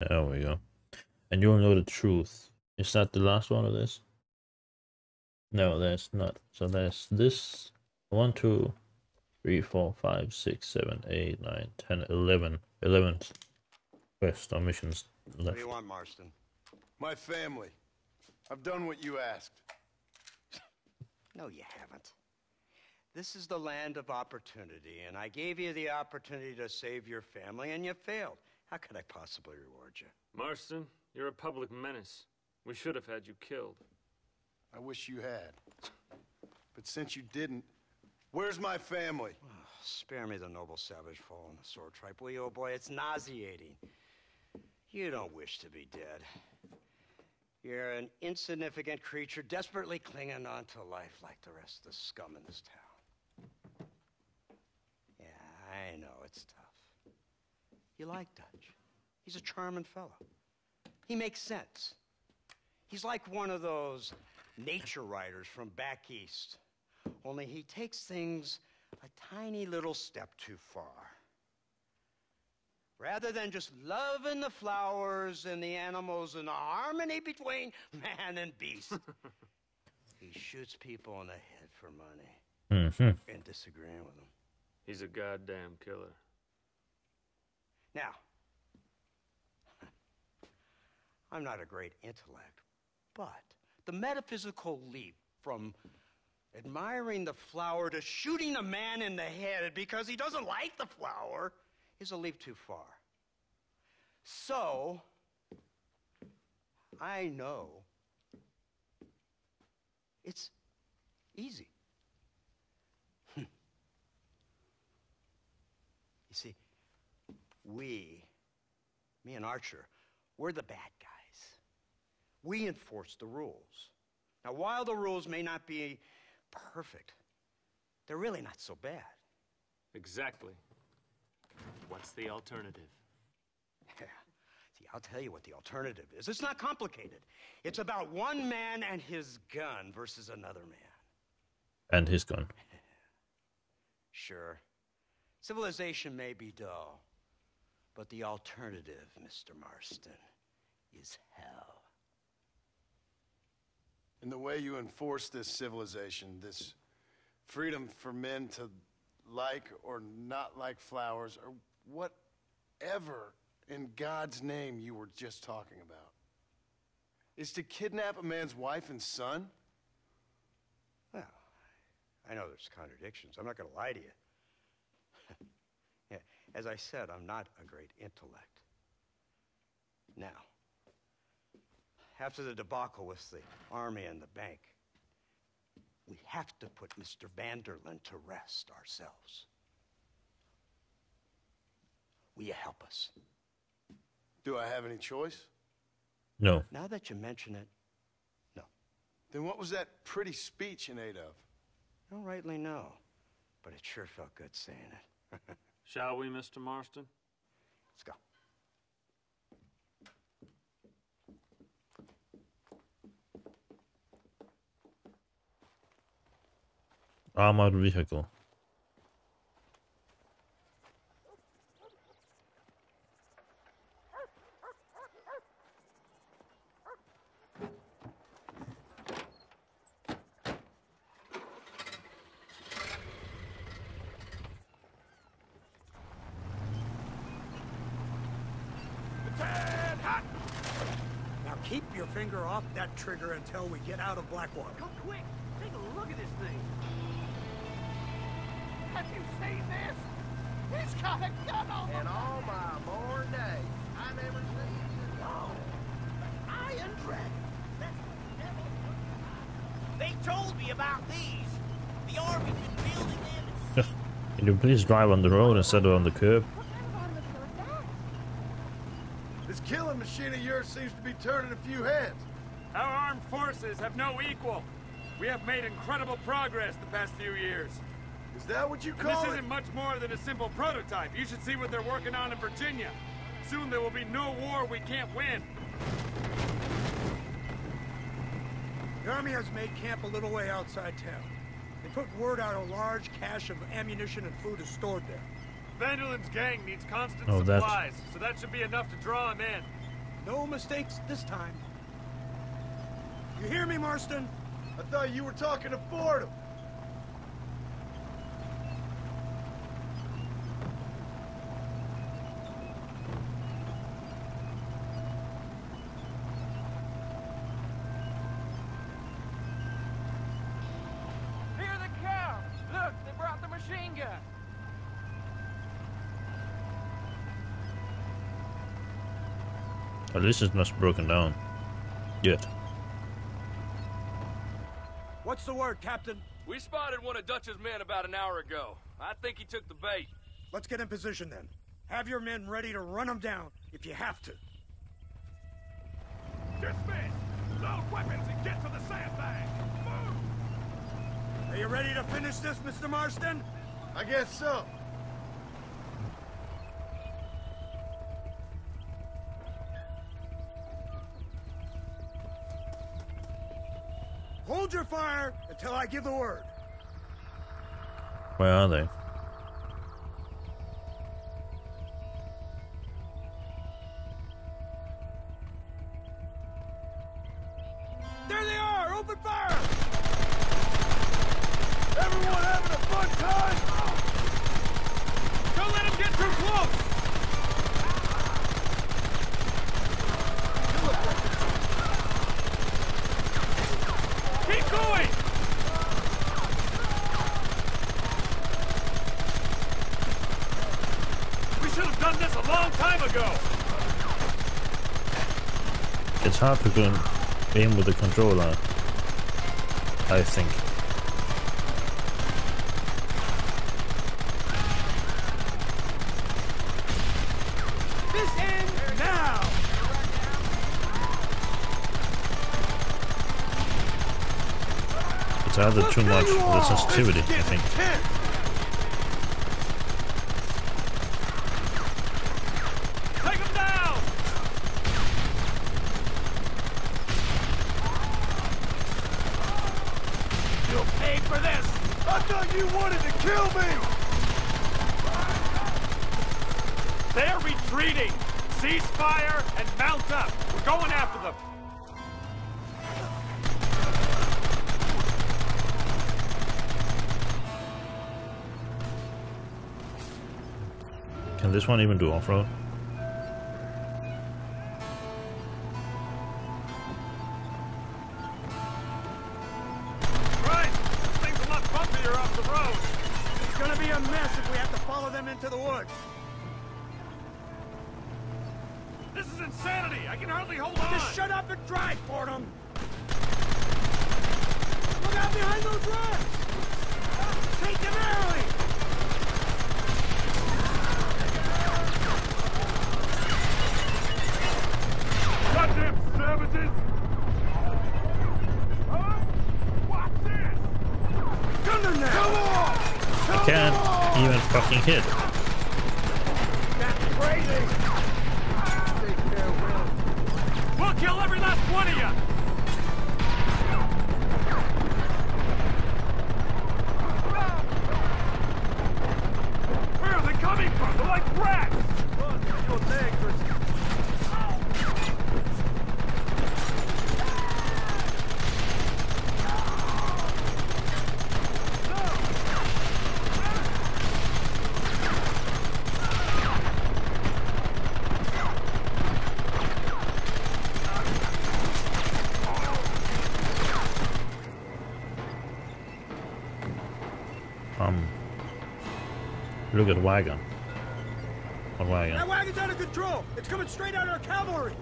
There we go. And you'll know the truth. Is that the last one of this? No, that's not. So there's this one, two, three, four, five, six, seven, eight, nine, ten, eleven. Eleven quest or missions What left. do you want, Marston? My family. I've done what you asked. No, you haven't. This is the land of opportunity, and I gave you the opportunity to save your family, and you failed. How could I possibly reward you? Marston, you're a public menace. We should have had you killed. I wish you had. But since you didn't, where's my family? Oh, spare me the noble savage fall on the sword tripe, will you, old boy? It's nauseating. You don't wish to be dead. You're an insignificant creature desperately clinging on to life like the rest of the scum in this town. Yeah, I know it's tough. You like Dutch. He's a charming fellow. He makes sense. He's like one of those nature writers from back east. Only he takes things a tiny little step too far. Rather than just loving the flowers and the animals and the harmony between man and beast, he shoots people in the head for money hmm and disagreeing with them. He's a goddamn killer. Now, I'm not a great intellect, but the metaphysical leap from admiring the flower to shooting a man in the head because he doesn't like the flower is a leap too far. So, I know it's easy. you see, we, me and Archer, we're the bad guys. We enforce the rules. Now, while the rules may not be perfect, they're really not so bad. Exactly. What's the alternative? Yeah. See, I'll tell you what the alternative is. It's not complicated. It's about one man and his gun versus another man. And his gun. Sure, civilization may be dull, but the alternative, Mr. Marston, is hell. And the way you enforce this civilization, this freedom for men to like or not like flowers, or whatever in God's name you were just talking about, is to kidnap a man's wife and son? Well, I know there's contradictions. I'm not going to lie to you. Yeah, as I said, I'm not a great intellect. Now, after the debacle with the army and the bank, we have to put Mr. van der Linde to rest ourselves. Will you help us? Do I have any choice? No. Now that you mention it, no. Then what was that pretty speech in aid of? I don't rightly know, but it sure felt good saying it. Shall we, Mr. Marston? Let's go. Armored vehicle. Now keep your finger off that trigger until we get out of Blackwater. Come quick! Take a look at this thing! Have you seen this? He's got a gun on In all my born days, I never seen it. Oh, Iron Dragon. That's the devil. They told me about these. The army's been building them. Can you please drive on the road instead of on the curb? What kind of armature is that? This killing machine of yours seems to be turning a few heads. Our armed forces have no equal. We have made incredible progress the past few years. Is that what you And call this it? isn't much more than a simple prototype. You should see what they're working on in Virginia. Soon there will be no war we can't win. The army has made camp a little way outside town. They put word out a large cache of ammunition and food is stored there. van der Linde's gang needs constant Oh, that- supplies, so that should be enough to draw him in. No mistakes this time. You hear me, Marston? I thought you were talking to Fordham. At least it's not broken down. Yet. What's the word, Captain? We spotted one of Dutch's men about an hour ago. I think he took the bait. Let's get in position then. Have your men ready to run them down if you have to. Dismiss! Load weapons and get to the sandbag! Move! Are you ready to finish this, Mr. Marston? I guess so. Hold your fire until I give the word. Where are they? There they are! Open fire! Everyone having a fun time? Don't let him get too close! Keep going! We should have done this a long time ago! It's hard to go aim with the controller. I think. This ends now! It's either too much for the sensitivity, I think. Take him down! Pay for this! I thought you wanted to kill me! They're retreating! Cease fire and mount up! We're going after them! Can this one even do off-road? It's gonna be a mess if we have to follow them into the woods. This is insanity! I can hardly hold on! Just shut up and drive, Fordham! Look out behind those rocks! Take them early! Fucking hit. That's crazy! Take care, Will. We'll kill every last one of you! Where are they coming from? They're like rats! You're Um. Look at the wagon. What wagon? That wagon's out of control! It's coming straight at our cavalry!